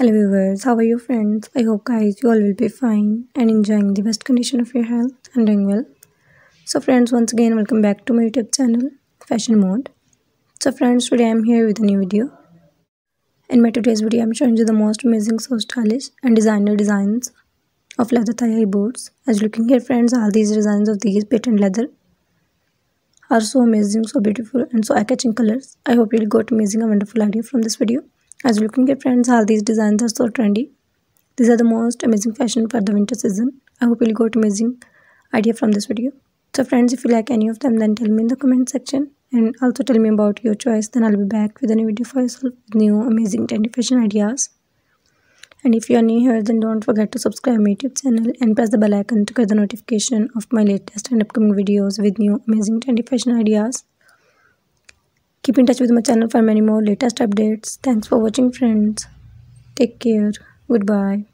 Hello viewers, how are you friends? I hope guys you all will be fine and enjoying the best condition of your health and doing well. So friends once again welcome back to my YouTube channel Fashion Mode. So friends today I am here with a new video. In my today's video I am showing you the most amazing so stylish and designer designs of leather thigh boots. As looking here friends all these designs of these patent leather are so amazing, so beautiful and so eye-catching colors. I hope you'll got amazing and wonderful idea from this video. As you're looking at friends, all these designs are so trendy. These are the most amazing fashion for the winter season. I hope you'll got amazing idea from this video. So friends, if you like any of them, then tell me in the comment section. And also tell me about your choice. Then I'll be back with a new video for yourself with new amazing trendy fashion ideas. And if you are new here, then don't forget to subscribe my YouTube channel and press the bell icon to get the notification of my latest and upcoming videos with new amazing trendy fashion ideas. Keep in touch with my channel for many more latest updates. Thanks for watching friends. Take care. Goodbye.